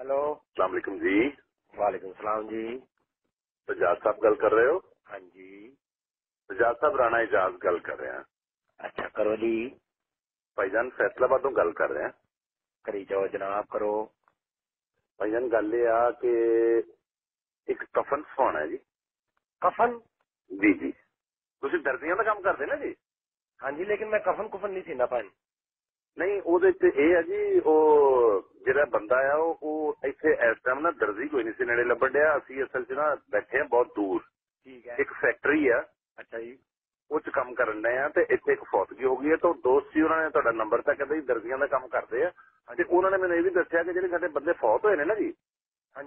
Hello ਅਸਲਾਮੁਅਲੈਕਮ ਜੀ ਵਾਲੇਕੁਮ ਸਲਾਮ ਜੀ ਸਜਾਦ ਸਾਹਿਬ ਗੱਲ ਕਰ ਰਹੇ ਹੋ ਹਾਂਜੀ ਸਜਾਦ ਸਾਹਿਬ ਰਾਣਾ ਇਜਾਜ਼ ਗੱਲ ਕਰ ਰਹੇ ਹਾਂ ਅੱਛਾ ਕਰੋ ਜੀ ਭਾਈਜਾਨ ਫੈਸਲਾਬਾਦੋਂ ਗੱਲ ਕਰ ਰਹੇ ਹਾਂ ਕਰੀ ਜਾਓ ਜਨਾਬ ਕਰੋ ਭਾਈਜਾਨ ਗੱਲ ਇਹ ਆ ਕਿ ਇੱਕ ਕਫਨ ਸਵਾਉਣਾ ਹੈ ਜੀ ਕਫਨ ਜੀ ਜੀ ਤੁਸੀਂ ਦਰਜ਼ੀਆਂ ਦਾ ਕੰਮ ਕਰਦੇ ਨਾ ਜੀ ਹਾਂਜੀ ਲੇਕਿਨ ਮੈਂ ਕਫਨ ਕੁਫਨ ਨਹੀਂ ਸੀਨਾ ਭਾਈ ਨਹੀਂ ਉਹਦੇ ਚ ਇਹ ਹੈ ਜੀ ਉਹ ਜਿਹੜਾ ਬੰਦਾ ਆ ਉਹ ਉਹ ਇੱਥੇ ਇਸ ਟਾਈਮ ਨਾ ਦਰਜ਼ੀ ਕੋਈ ਨਹੀਂ ਸੀ ਨੇੜੇ ਲੱਭਣ ਡਿਆ। ਅਸੀਂ ਅਸਲ 'ਚ ਨਾ ਬੈਠੇ ਆ ਬਹੁਤ ਦੂਰ। ਠੀਕ ਹੈ। ਇੱਕ ਫੈਕਟਰੀ ਆ। ਅੱਛਾ ਜੀ। ਉਹ ਚ ਕੰਮ ਕਰਨ ਡਏ ਆ ਤੇ ਇੱਥੇ ਇੱਕ ਫੌਤਗੀ ਹੋ ਗਈ ਹੈ ਤਾਂ ਦੋਸਤ ਸੀ ਉਹਨਾਂ ਨੇ ਤੁਹਾਡਾ ਨੰਬਰ ਤਾਂ ਕਹਿੰਦੇ ਜੀ ਦਰਜ਼ੀਆਂ ਦਾ ਕੰਮ ਕਰਦੇ ਆ। ਤੇ ਉਹਨਾਂ ਨੇ ਮੈਨੂੰ ਇਹ ਵੀ ਦੱਸਿਆ ਕਿ ਜਿਹੜੇ ਸਾਡੇ ਬੰਦੇ ਫੌਤ ਹੋਏ ਨੇ ਨਾ ਜੀ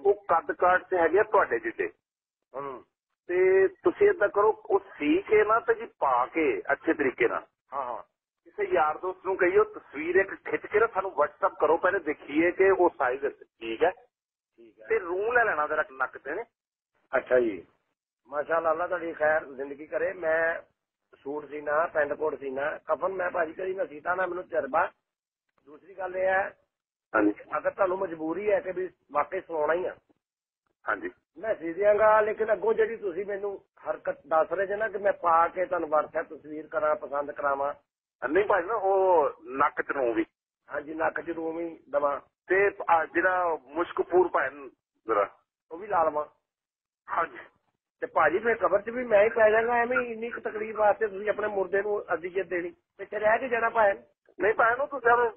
ਉਹ ਕੱਦ ਕਾਟ 'ਚ ਹੈਗੇ ਆ ਤੁਹਾਡੇ ਜਿੱਡੇ ਹੂੰ। ਤੇ ਤੁਸੀਂ ਏਦਾਂ ਕਰੋ ਉਹ ਸੀ ਕੇ ਨਾ ਤੇ ਜੀ ਪਾ ਕੇ ਅੱਛੇ ਤਰੀਕੇ ਨਾਲ। ਹਾਂ ਹਾਂ। ਕਿਸੇ ਯਾਰ ਦੋਸਤ ਨੂੰ ਕਹੀਓ ਤਸਵੀਰ ਇੱਕ ਖਿੱਚ ਕੇ ਨਾ ਸਾਨੂੰ WhatsApp ਕਰੋ ਪਹਿਲੇ ਦੇਖੀਏ ਕਿ ਉਹ ਸਾਈਜ਼ ਠੀਕ ਹੈ। ਠੀਕ ਹੈ। ਤੇ ਰੂਮ ਲੈ ਲੈਣਾ ਤੇਰਾ ਨੱਕ ਤੇ ਨੇ। ਅੱਛਾ ਜੀ। ਮਾਸ਼ਾਅੱਲਾ ਅੱਲਾ ਤੁਹਾਡੀ ਖੈਰ ਜ਼ਿੰਦਗੀ ਕਰੇ। ਮੈਂ ਸੂਟ ਸੀਨਾ ਪੈਂਟ ਕੋਟ ਸੀਨਾ। ਕਫਨ ਮੈਂ ਭਾਜੀ ਕਦੀ ਨਾ ਸੀਤਾ ਨਾ ਮੈਨੂੰ ਤਜਰਬਾ। ਦੂਸਰੀ ਗੱਲ ਇਹ ਹੈ ਅਗਰ ਤੁਹਾਨੂੰ ਮਜਬੂਰੀ ਹੈ ਕਿ ਵੀ ਵਾਕਈ ਸਵਾਉਣਾ ਹੀ ਆ। ਹਾਂਜੀ। ਮੈਂ ਸੀ ਦਿਆਂਗਾ ਲੇਕਿਨ ਅੱਗੋਂ ਜਿਹੜੀ ਤੁਸੀਂ ਮੈਨੂੰ ਹਰਕਤ ਦੱਸ ਰਹੇ ਜੇ ਨਾ ਕਿ ਮੈਂ ਪਾ ਕੇ ਤੁਹਾਨੂੰ WhatsApp ਤਸਵੀਰ ਕਰਾਂ ਪਸੰਦ ਕਰਾਵਾਂ। ਨਹੀਂ ਭਾਈ ਨਾ ਉਹ ਨੱਕ ਚ ਨੂੰ ਵੀ। ਹਾਂਜੀ ਨੱਕ 'ਚ ਰੂਮ ਹੀ ਦਵਾਂ। ਤੇ ਆਹ ਜਿਹੜਾ ਮੁਸ਼ਕਪੂਰ ਭਾਈ ਜ਼ਰਾ। ਉਹ ਵੀ ਲਾ ਲਵਾਂ ਹਾਂਜੀ। ਤੇ ਭਾਜੀ ਫਿਰ ਕਬਰ 'ਚ ਵੀ ਮੈਂ ਹੀ ਪੈ ਜਾਗਾ ਐਵੇਂ ਹੀ ਇੰਨੀ ਕੁ ਤਕਲੀਫ ਵਾਸਤੇ ਤੁਸੀਂ ਆਪਣੇ ਮੁਰਦੇ ਨੂੰ ਅਜ਼ੀਅਤ ਦੇਣੀ। ਪਿੱਛੇ ਰਹਿ ਕੇ ਜਾਣਾ ਭਾਵੇਂ ਨਹੀਂ ਭਾਈ ਨੂੰ ਤੁਸੀਂ ਐਵੇਂ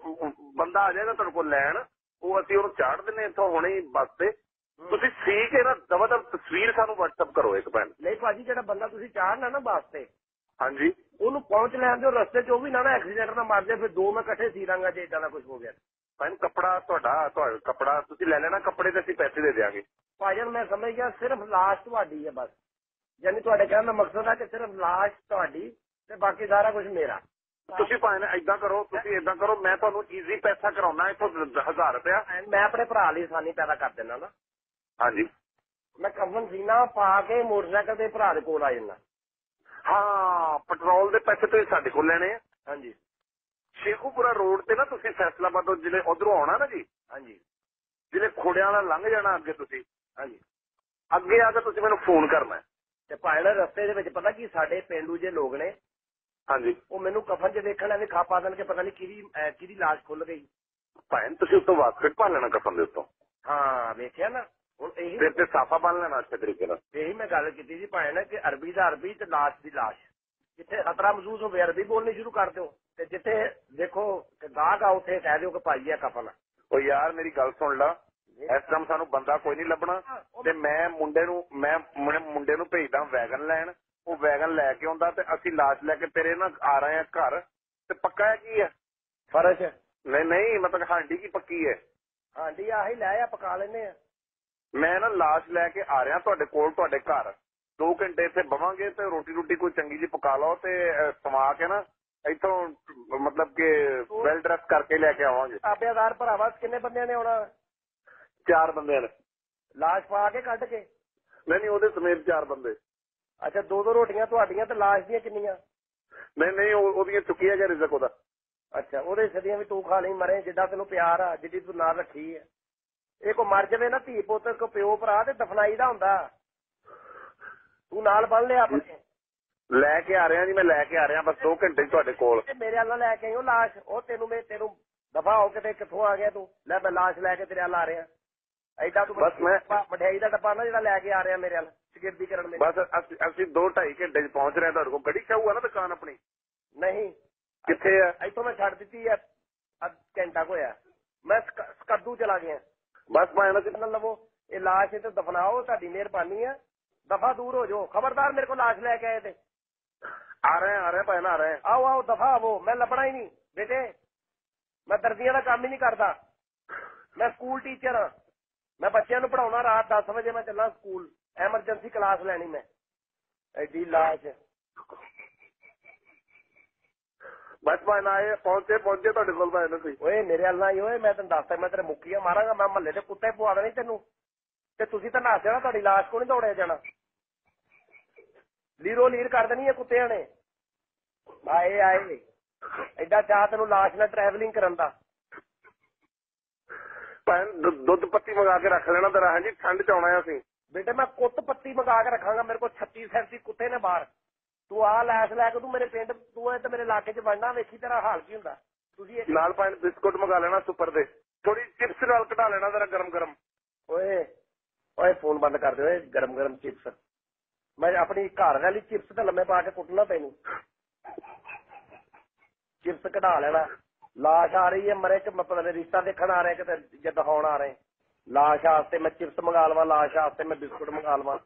ਬੰਦਾ ਆ ਜਾਏਗਾ ਤੁਹਾਡੇ ਕੋਲ ਲੈਣ ਉਹ ਅਸੀਂ ਉਹਨੂੰ ਚਾੜ ਦਿੰਨੇ ਇੱਥੋਂ ਹੁਣੇ ਹੀ ਬੱਸ ਤੇ। ਤੁਸੀਂ ਸੀ ਕੇ ਨਾ ਦਵਾ ਦਵ ਤਸਵੀਰ ਸਾਨੂੰ WhatsApp ਕਰੋ ਇੱਕ ਭੈਣ। ਨਹੀਂ ਭਾਜੀ ਜਿਹੜਾ ਬੰਦਾ ਤੁਸੀਂ ਚਾੜਨਾ ਨਾ ਬੱਸ ਤੇ ਹਾਂਜੀ। ਉਹਨੂੰ ਪਹੁੰਚ ਲੈਣ ਦਿਓ ਰਸਤੇ 'ਚ ਉਹ ਵੀ ਨਾ ਨਾ ਐਕਸੀਡੈਂਟ ਨਾਲ ਮਰ ਜਾਏ ਫਿਰ ਦੋ ਮੈਂ ਇਕੱਠੇ ਸੀ ਦਾਂਗਾ ਜੇ ਇਦਾਂ ਦਾ ਕੁਝ ਹੋ ਗਿਆ। ਭੈਣ ਕੱਪੜਾ ਤੁਹਾਡਾ ਤੁਹਾਡਾ ਕੱਪੜਾ ਤੁਸੀਂ ਲੈ ਲੈਣਾ ਕੱਪੜੇ ਤੇ ਅਸੀਂ ਪੈਸੇ ਦੇ ਦੇਵਾਂਗੇ ਭਾਜਨ ਮੈਂ ਸਮਝ ਗਿਆ ਸਿਰਫ ਲਾਸ਼ ਤੁਹਾਡੀ ਹੈ ਬਸ। ਯਾਨੀ ਤੁਹਾਡੇ ਕਹਿਣ ਦਾ ਮਕਸਦ ਹੈ ਕਿ ਸਿਰਫ ਲਾਸ਼ ਤੁਹਾਡੀ ਤੇ ਬਾਕੀ ਸਾਰਾ ਕੁਝ ਮੇਰਾ। ਤੁਸੀਂ ਭਾਵੇਂ ਏਦਾਂ ਕਰੋ ਤੁਸੀਂ ਏਦਾਂ ਕਰੋ ਮੈਂ ਤੁਹਾਨੂੰ ਈਜ਼ੀ ਪੈਸਾ ਕਰਾਉਣਾ ਇੱਥੋਂ 1000 ਰੁਪਇਆ। ਮੈਂ ਆਪਣੇ ਭਰਾ ਲਈ ਆਸਾਨੀ ਪੈਦਾ ਕਰ ਦਿੰਦਾ ਨਾ। ਹਾਂਜੀ। ਮੈਂ ਕਫਨ ਸੀਨਾ ਪਾ ਕੇ ਮੋਟਰਸਾਈਕਲ ਦੇ ਭਰਾ ਦੇ ਕੋਲ ਆ ਜਾਂਦਾ। ਹਾਂ ਪੈਟਰੋਲ ਦੇ ਪੈਸੇ ਤੁਸੀਂ ਸਾਡੇ ਕੋਲ ਲੈਣੇ ਆ। ਹਾਂਜੀ। ਸ਼ੇਖੂਪੁਰਾ ਰੋਡ ਤੇ ਨਾ ਤੁਸੀਂ ਫੈਸਲਾਬਾਦ ਜਿਹੜੇ ਉਧਰੋਂ ਆਉਣਾ ਨਾ ਜੀ। ਹਾਂਜੀ। ਜਿਹੜੇ ਖੋੜਿਆਂ ਵਾਲਾ ਲੰਘ ਜਾਣਾ ਅੱਗੇ ਤੁਸੀਂ। ਹਾਂਜੀ। ਅੱਗੇ ਆ ਕੇ ਤੁਸੀਂ ਮੈਨੂੰ ਫੋਨ ਕਰਨਾ ਹੈ। ਤੇ ਪਾਇਲ ਰਸਤੇ ਦੇ ਵਿੱਚ ਪਤਾ ਕੀ ਸਾਡੇ ਪਿੰਡੂ ਜੇ ਲੋਕ ਨੇ ਹਾਂਜੀ। ਉਹ ਮੈਨੂੰ ਕਫਨ 'ਚ ਦੇਖਣ ਐਵੇਂ ਖਾ ਪਾ ਦੇਣ ਕਿ ਪਤਾ ਨਹੀਂ ਕਿਹਦੀ ਅਹ ਕਿਹਦੀ ਲਾਸ਼ ਖੁੱਲ ਗਈ। ਭੈਣ ਤੁਸੀਂ ਉੱਤੋਂ ਵਾਸਕਟ ਪਾ ਲੈਣਾ ਕਫਨ ਦੇ ਉੱਤੋਂ। ਹਾਂ ਵੇਖਿਆ ਨਾ। ਹੁਣ ਇਹੀ ਫਿਰ ਤੇ ਸਾਫਾ ਬੰਨ ਲੈਣਾ ਅੱਛੇ ਤਰੀਕੇ ਨਾਲ। ਇਹੀ ਮੈਂ ਗੱਲ ਕੀਤੀ ਸੀ ਭਾਵੇਂ ਕਿ ਅਰਬੀ ਦਾ ਅਰਬੀ ਤੇ ਲਾਸ਼ ਦੀ ਲਾਸ਼। ਜਿੱਥੇ ਖਤਰਾ ਮਹਿਸੂਸ ਹੋਵੇ ਅਰਬੀ ਬੋਲਣੀ ਸ਼ੁਰੂ ਕਰ ਦਿਓ। ਤੇ ਜਿੱਥੇ ਦੇਖੋ ਕਿ ਗਾਹਕ ਆ ਉੱਥੇ ਕਹਿ ਦਿਓ ਕਿ ਭਾਈ ਆ। ਉਹ ਯਾਰ ਮੇਰੀ ਗੱਲ ਸੁਣ ਲਾ। ਇਸ ਟਾਈਮ ਸਾਨੂੰ ਬੰਦਾ ਕੋਈ ਨਹੀਂ ਲੱਭਣਾ। ਤੇ ਮੈਂ ਮੁੰਡੇ ਨੂੰ ਮੈਂ ਮੁੰਡੇ- ਮੁੰਡੇ ਨੂੰ ਭੇਜਦਾ ਵੈਗਨ ਲੈਣ। ਉਹ ਵੈਗਨ ਲੈ ਕੇ ਆਉਂਦਾ ਤੇ ਅਸੀਂ ਲਾਸ਼ ਲੈ ਕੇ ਤੇਰੇ ਨਾਲ ਆ ਰਹੇ ਆ ਘਰ। ਤੇ ਪੱਕਾ ਹੈ ਕੀ ਹੈ? ਫਰਸ਼ ਨਹੀਂ ਨਹੀਂ ਮਤਲਬ ਹਾਂਡੀ ਕੀ ਪੱਕੀ ਹੈ? ਹਾਂਡੀ ਆਹੀ ਲੈ ਆ ਪਕਾ ਲੈਨੇ ਆ। ਮੈਂ ਨਾ ਲਾਸ਼ ਲੈ ਕੇ ਆ ਰਿਹਾ ਤੁਹਾਡੇ ਕੋਲ ਤੁਹਾਡੇ ਘਰ। 2 ਘੰਟੇ ਇੱਥੇ ਬਵਾਂਗੇ ਤੇ ਰੋਟੀ ਰੋਟੀ ਕੋਈ ਚੰਗੀ ਜੀ ਪਕਾ ਲਓ ਤੇ ਸਮਾ ਕੇ ਨਾ ਇੱਥੋਂ ਮਤਲਬ ਕਿ ਵੈਲ ਡਰੈਸ ਕਰਕੇ ਲੈ ਕੇ ਆਵਾਂਗੇ। ਤਾਬੇਦਾਰ ਭਰਾਵਾ ਕਿੰਨੇ ਬੰਦਿਆਂ ਨੇ ਆਉਣਾ? ਚਾਰ ਬੰਦੇ ਨੇ। ਲਾਸ਼ ਪਾ ਕੇ ਕੱਢ ਕੇ? ਨਹੀਂ ਨਹੀਂ ਉਹਦੇ ਸਮੇਤ ਚਾਰ ਬੰਦੇ। ਅੱਛਾ ਦੋ ਦੋ ਰੋਟੀਆਂ ਤੁਹਾਡੀਆਂ ਤੇ ਲਾਸ਼ ਦੀਆਂ ਕਿੰਨੀਆਂ? ਨਹੀਂ ਨਹੀਂ ਉਹ- ਉਹਦੀਆਂ ਚੁੱਕੀਆਂ ਗਿਆ ਰਿਜ਼ਕ ਉਹਦਾ। ਅੱਛਾ ਉਹਦੇ ਸਦੀਆਂ ਵੀ ਤੂੰ ਖਾ ਲਈ ਮਰੇ ਜਿੱਡਾ ਤੈਨੂੰ ਪਿਆਰ ਆ ਜਿੱਡੀ ਤੂੰ ਨਾਲ ਰੱਖੀ ਹੈ ਇਹ ਕੋ ਮਰ ਜਾਵੇ ਨਾ ਧੀ ਪੁੱਤ ਕੋ ਪਿਓ ਭਰਾ ਤੇ ਦਫਨਾਈ ਦਾ ਹੁੰਦਾ। ਤੂੰ ਨਾਲ ਬੰਨ ਲਿਆ ਆਪਣੇ। ਲੈ ਕੇ ਆ ਰਿਹਾ ਜੀ ਮੈਂ ਲੈ ਕੇ ਆ ਰਿਹਾ ਬਸ 2 ਘੰਟੇ ਤੁਹਾਡੇ ਕੋਲ। ਤੇ ਮੇਰੇ ਵੱਲ ਲੈ ਕੇ ਆਇਓ ਲਾਸ਼ ਉਹ ਤੈਨੂੰ ਮੈਂ ਤੈਨੂੰ ਦਫਾ ਹੋ ਕੇ ਤੇ ਕਿੱਥੋਂ ਆ ਗਿਆ ਤੂੰ। ਲੈ ਮੈਂ ਲਾਸ਼ ਲੈ ਕੇ ਤੇਰੇ ਵੱਲ ਆ ਰਿਹਾ। ਐਡਾ ਤੂੰ ਬਸ ਮੈਂ- ਮਠਿਆਈ ਦਾ ਡੱਬਾ ਨਾ ਜਿਹੜਾ ਲੈ ਕੇ ਆ ਰਿਹਾ ਮੇਰੇ ਵੱਲ ਸਿਗਰਦੀ ਕਰਨ ਮੇਰੇ ਬਸ ਅਸੀਂ ਅਸੀਂ 2 2.5 ਘੰਟੇ 'ਚ ਪਹੁੰਚ ਰਹੇ ਹਾਂ ਤੁਹਾਡੇ ਕੋਲ। ਗੱਡੀ ਚਾਹੂਗਾ ਨਾ ਦੁਕਾਨ ਆਪਣੀ? ਨਹੀਂ। ਕਿੱਥੇ ਆ? ਇੱਥੋਂ ਮੈਂ ਛੱਡ ਦਿੱਤੀ ਅੱਧ ਘੰਟਾ ਹੋਇਆ। ਮੈਂ ਸਕੱਦੂ ਚਲਾ ਗਿਆ। ਬਸ ਮੈਂ ਨਾ ਨਾ ਲਵੋ ਇਹ ਲਾਸ਼ ਇੱਥੇ ਦਫਨਾਓ ਤੁਹਾਡੀ ਮਿਹਰਬਾਨੀ ਹੈ ਦਫਾ ਦੂਰ ਹੋ ਜਾਓ। ਖਬਰਦਾਰ ਮੇਰੇ ਕੋਲ ਲਾਸ਼ ਲੈ ਕੇ ਆਏ ਤੇ। ਆ ਰਹੇ ਹਾਂ, ਆ ਰਹੇ ਭਾਈ ਨਾ ਆ ਰਹੇ ਹਾਂ। ਆਓ ਆਓ ਦਫਾ ਆਵੋ। ਮੈਂ ਲੱਭਣਾ ਹੀ ਨਹੀਂ। ਬੇਟੇ ਮੈਂ ਦਰਦੀਆਂ ਦਾ ਕੰਮ ਹੀ ਨਹੀਂ ਕਰਦਾ। ਮੈਂ ਸਕੂਲ ਟੀਚਰ ਹਾਂ। ਮੈਂ ਬੱਚਿਆਂ ਨੂੰ ਪੜਾਉਣਾ ਰਾਤ 10 ਵਜੇ ਮੈਂ ਚੱਲਾਂ ਸਕੂਲ। ਐਮਰਜੈਂਸੀ ਕਲਾਸ ਲੈਣੀ ਮੈਂ। ਐਡੀ ਲਾਸ਼। ਬਸ ਭਾਈ ਨਾ ਆਏ ਪਹੁੰਚੇ ਪਹੁੰਚੇ ਤੁਹਾਡੇ ਕੋਲ ਭਾਈ ਨਾ ਤੁਸੀਂ। ਓਏ ਮੇਰੇ ਨਾ ਹੀ ਓਏ ਮੈਂ ਤੈਨੂੰ ਦੱਸਦਾ ਮੈਂ ਤੇਰੇ ਮੁੱਕੀਆਂ ਮਾਰਾਂਗਾ ਮੈਂ ਮਹੱਲੇ ਦੇ ਕੁੱਤੇ ਪਵਾ ਦੇਣੇ ਤੈਨੂੰ। ਤੇ ਤੁਸੀਂ ਤਾਂ ਨੱਸ ਜਾਣਾ ਤੁਹਾਡੀ ਲਾਸ਼ ਕੋ ਨਹੀਂ ਦੌੜਿਆ ਜਾਣਾ। ਲੀਰੋ ਲੀਰ ਕਰ ਦੇਣੀ ਹੈ ਕੁੱਤਿਆਂ ਨੇ। ਆਏ ਆਏ। ਐਡਾ ਚਾਹ ਤੈਨੂੰ ਲਾਸ਼ ਨਾਲ ਟਰੈਵਲਿੰਗ ਕਰਨ ਦਾ। ਭੈਣ ਦੁੱਧ ਪੱਤੀ ਮੰਗਾ ਕੇ ਰੱਖ ਲੈਣਾ ਤੇਰਾ ਹਾਂਜੀ ਠੰਡ ਚ ਆਉਣਾ ਅਸੀਂ। ਬੇਟੇ ਮੈਂ ਕੁੱਤ ਪੱਤੀ ਮੰਗਾ ਕੇ ਰੱਖਾਂਗਾ ਮੇਰੇ ਕੋਲ 36 37 ਕੁੱਤੇ ਨੇ ਬਾਹਰ। ਤੂੰ ਆ ਲੈਸ ਲੈ ਕੇ ਤੂੰ ਮੇਰੇ ਪਿੰਡ ਤੂੰ ਇਹ ਤੇ ਮੇਰੇ ਇਲਾਕੇ 'ਚ ਵੜਨਾ ਵੇਖੀ ਤੇਰਾ ਹਾਲ ਕੀ ਹੁੰਦਾ। ਤੁਸੀਂ ਇੱਕ ਨਾਲ ਭੈਣ ਬਿਸਕੁਟ ਮੰਗਾ ਲੈਣਾ ਸੁਪਰ ਦੇ। ਥੋੜੀ ਚਿਪਸ ਨਾਲ ਘਟਾ ਲੈਣਾ ਤੇਰਾ ਗਰਮ ਗਰਮ ਓਏ ਓਏ ਫੋਨ ਬੰਦ ਕਰ ਦੇ ਓਏ ਗਰਮ ਗਰਮ ਚਿਪਸ। ਮੈਂ ਆਪਣੀ ਘਰ ਵਾਲੀ ਚਿਪਸ ਤੇ ਲੰਮੇ ਪਾ ਕੇ ਕੁੱਟਣਾ ਤੈਨੂੰ। ਚਿਪਸ ਕਢਾ ਲੈਣਾ। ਲਾਸ਼ ਆ ਰਹੀ ਹੈ ਮਰੇ ਚ, ਮਤਲਬ ਰਿਸ਼ਤਾ ਦੇਖਣ ਆ ਰਹੇ ਕਿਤੇ, ਜੇ ਦਿਖਾਉਣ ਆ ਰਹੇ। ਲਾਸ਼ ਵਾਸਤੇ ਮੈਂ ਚਿਪਸ ਮੰਗਾ ਲਵਾਂ ਲਾਸ਼ ਵਾਸਤੇ ਮੈਂ ਬਿਸਕੁਟ ਮੰਗਾ ਲਵਾਂ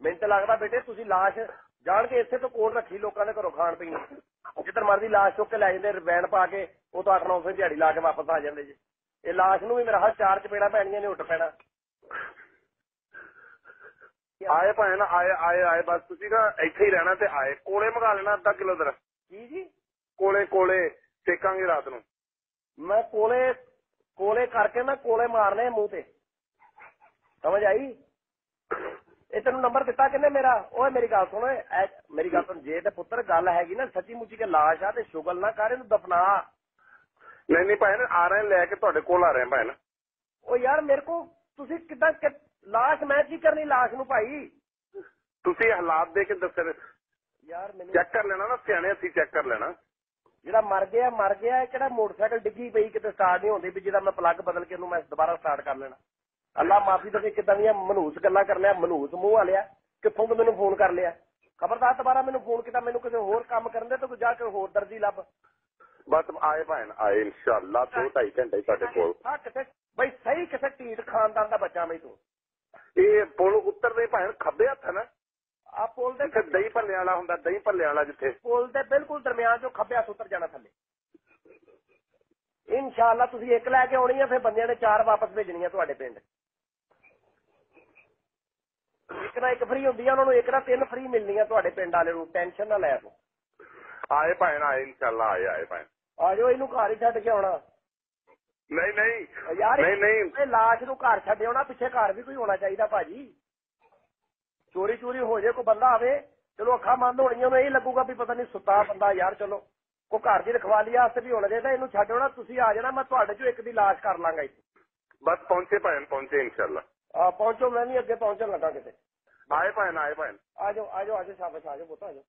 ਮੈਨੂੰ ਤਾਂ ਲੱਗਦਾ ਬੇਟੇ ਤੁਸੀਂ ਲਾਸ਼ ਜਾਣ ਕੇ ਇੱਥੇ ਤੋਂ ਕੋਲ ਰੱਖੀ ਲੋਕਾਂ ਦੇ ਘਰੋਂ ਖਾਣ ਪੀਣ। ਜਿੱਧਰ ਮਰਦੀ ਲਾਸ਼ ਚੁੱਕ ਕੇ ਲੈ ਜਾਂਦੇ ਰਵੈਣ ਪਾ ਕੇ, ਉਹ ਤਾਂ 8-900 ਦਿਹਾੜੀ ਲਾ ਕੇ ਵਾਪਸ ਆ ਜਾਂਦੇ ਜੀ। ਇਹ ਲਾਸ਼ ਨੂੰ ਵੀ ਮੇਰਾ ਹੱਥ ਚਾਰ ਚ ਚਪੇੜਾ ਪੈਣੀਆਂ ਨੇ, ਉੱਠ ਪੈਣਾ। ਆਏ ਭੈਣ ਆਏ ਆਏ ਆਏ ਬਸ ਤੁਸੀਂ ਨਾ ਇੱਥੇ ਹੀ ਰਹਿਣਾ ਤੇ ਆਏ। ਕੋਲੇ ਮੰਗਾ ਲੈਣਾ ਅੱਧਾ ਕਿਲੋ ਤੇਰਾ ਕੀ ਜੀ? ਕੋਲੇ ਕੋਲੇ ਸੇਕਾਂਗੇ ਰਾਤ ਨੂੰ। ਮੈਂ ਕੋਲੇ ਕੋਲੇ ਕਰਕੇ ਨਾ ਕੋਲੇ ਮਾਰਨੇ ਮੂੰਹ ਤੇ। ਸਮਝ ਆਈ? ਇਹ ਤੈਨੂੰ ਨੰਬਰ ਦਿੱਤਾ ਕਿੰਨੇ ਮੇਰਾ? ਓਏ ਮੇਰੀ ਗੱਲ ਸੁਣ ਮੇਰੀ ਗੱਲ ਸੁਣ ਜੇ ਤੇ ਪੁੱਤਰ ਗੱਲ ਹੈਗੀ ਨਾ ਸੱਚੀ ਮੁੱਚੀ ਕੇ ਲਾਸ਼ ਆ ਤੇ ਸ਼ੁਗਲ ਨਾ ਕਰ ਇਹਨੂੰ ਦਫਨਾ। ਨਹੀਂ ਨਹੀਂ ਭੈਣ ਆ ਰਹੇ ਲੈ ਕੇ ਤੁਹਾਡੇ ਕੋਲ ਆ ਰਹੇ ਭੈਣ ਓ ਯਾਰ ਮੇਰੇ ਕੋ ਤੁਸੀਂ ਕਿੱਦਾਂ ਲਾਸ਼ ਮੈਂ ਕੀ ਕਰਨੀ ਲਾਸ਼ ਨੂੰ ਭਾਈ? ਤੁਸੀਂ ਹਾਲਾਤ ਦੇ ਕੇ ਦੱਸਣ ਯਾਰ ਮੈਨੂੰ ਚੈੱਕ ਕਰ ਲੈਣਾ ਨਾ ਸਿਆਣੇ ਅਸੀਂ ਚੈੱਕ ਕਰ ਲੈਣਾ। ਜਿਹੜਾ ਮਰ ਗਿਆ ਮਰ ਗਿਆ ਇਹ ਕਿਹੜਾ ਮੋਟਰਸਾਈਕਲ ਡਿੱਗੀ ਪਈ ਕਿਤੇ ਸਟਾਰਟ ਨਹੀਂ ਹੁੰਦੀ ਵੀ ਜਿਹਦਾ ਮੈਂ ਪਲੱਗ ਬਦਲ ਕੇ ਇਹਨੂੰ ਮੈਂ ਦੁਬਾਰਾ ਸਟਾਰਟ ਕਰ ਲੈਣਾ। ਅੱਲਾ ਮਾਫੀ ਦੇਵੇ ਕਿਦਾਂ ਦੀਆਂ ਮਨਹੂਸ ਗੱਲਾਂ ਕਰਨਿਆ ਮਨਹੂਸ ਮੂੰਹ ਵਾਲਿਆ ਕਿੱਥੋਂ ਤੋਂ ਮੈਨੂੰ ਫੋਨ ਕਰ ਲਿਆ। ਖਬਰਦਾਰ ਦੁਬਾਰਾ ਮੈਨੂੰ ਫੋਨ ਕੀਤਾ ਮੈਨੂੰ ਕਿਸੇ ਹੋਰ ਕੰਮ ਕਰਨ ਦੇ ਤੂੰ ਜਾ ਕੇ ਹੋਰ ਦਰਜੀ ਲੱਭ। ਬਸ ਆਏ ਭੈਣ ਆਏ ਇਨਸ਼ਾਅੱਲਾ ਦੋ ਢਾਈ ਘੰਟੇ ਸਾਡੇ ਕੋਲ। ਹਾਂ ਕਿਤੇ ਬਈ ਸਹੀ ਕਿਸੇ ਢੀਠ ਖਾਨਦਾਨ ਦਾ ਬੱਚਾ ਮੈਂ ਤੂੰ। ਇਹ ਪੁਲ ਉੱਤਰਦੇ ਭੈਣ ਖੱਬੇ ਹੱਥ ਹੈ ਨਾ। ਆ ਪੁਲ ਦੇ ਜਿੱਥੇ ਦਹੀਂ ਭੱਲੇ ਵਾਲਾ ਹੁੰਦਾ ਦਹੀਂ ਭੱਲੇ ਵਾਲਾ ਜਿੱਥੇ। ਪੁਲ ਦੇ ਬਿਲਕੁਲ ਦਰਮਿਆਨ ਚੋਂ ਖੱਬਿਆ ਸੁੱਤਰ ਜਾਣਾ ਥੱਲੇ। ਇਨਸ਼ਾਅੱਲਾ ਤੁਸੀਂ ਇੱਕ ਲੈ ਕੇ ਆਉਣੀ ਆ ਫਿਰ ਬੰਦਿਆਂ ਨੇ ਚਾਰ ਵਾਪਸ ਭੇਜਣੀਆਂ ਤੁਹਾਡੇ ਪਿੰਡ। ਇੱਕ ਨਾ ਇੱਕ ਫ੍ਰੀ ਹੁੰਦੀ ਆ ਉਹਨਾਂ ਨੂੰ ਇੱਕ ਨਾ ਤਿੰਨ ਫ੍ਰੀ ਮਿਲਣੀਆਂ ਤੁਹਾਡੇ ਪਿੰਡ ਵਾਲੇ ਨੂੰ ਟੈਨਸ਼ਨ ਨਾ ਲੈ ਤੂੰ। ਆਏ ਭੈਣ ਆਏ ਇਨਸ਼ਾਅੱਲਾ ਆਏ ਆਏ ਭੈਣ। ਆ ਜਾਓ ਇਹਨੂੰ ਘਰ ਹੀ ਛੱਡ ਕੇ ਆਉਣਾ। ਨਹੀਂ ਨਹੀਂ। ਯਾਰ ਨਹੀਂ ਨਹੀਂ। ਇਹ ਲਾਸ਼ ਨੂੰ ਘਰ ਛੱਡ ਆਉਣਾ ਪਿੱਛੇ ਘਰ ਵੀ ਕੋਈ ਹੋਣਾ ਚਾਹੀਦਾ ਭਾਜੀ। ਚੋਰੀ ਚੋਰੀ ਹੋ ਜੇ ਕੋਈ ਬੰਦਾ ਆਵੇ ਚਲੋ ਅੱਖਾਂ ਬੰਦ ਹੋਣੀਆਂ ਉਹਨੂੰ ਇਹ ਲੱਗੂਗਾ ਵੀ ਪਤਾ ਨਹੀਂ ਸੁੱਤਾ ਬੰਦਾ ਯਾਰ ਚਲੋ। ਕੋ ਘਰ ਦੀ ਰਖਵਾਲੀ ਵਾਸਤੇ ਵੀ ਹੋਣਾ ਚਾਹੀਦਾ ਇਹਨੂੰ ਛੱਡ ਆਉਣਾ ਤੁਸੀਂ ਆ ਜਾਣਾ ਮੈਂ ਤੁਹਾਡੇ ਚੋਂ ਇੱਕ ਦੀ ਲਾਸ਼ ਕਰ ਲਾਂਗਾ ਇੱਥੇ। ਬਸ ਪਹੁੰਚੇ ਭੈਣ ਪਹੁੰਚੇ ਇਨਸ਼ਾਅੱਲਾ। ਆ ਪਹੁੰਚੋ ਮੈਂ ਵੀ ਅੱਗੇ ਪਹੁੰਚਣ ਲੱਗਾ ਕਿਤੇ। ਆਏ ਭੈਣ ਆਏ ਭੈਣ ਆ ਜਾਓ ਆ ਜਾਓ ਆ ਜਾਓ ਸ਼ਾਬਾਸ਼ ਆ ਜਾਓ ਪੁੱਤ ਆ ਜਾਓ।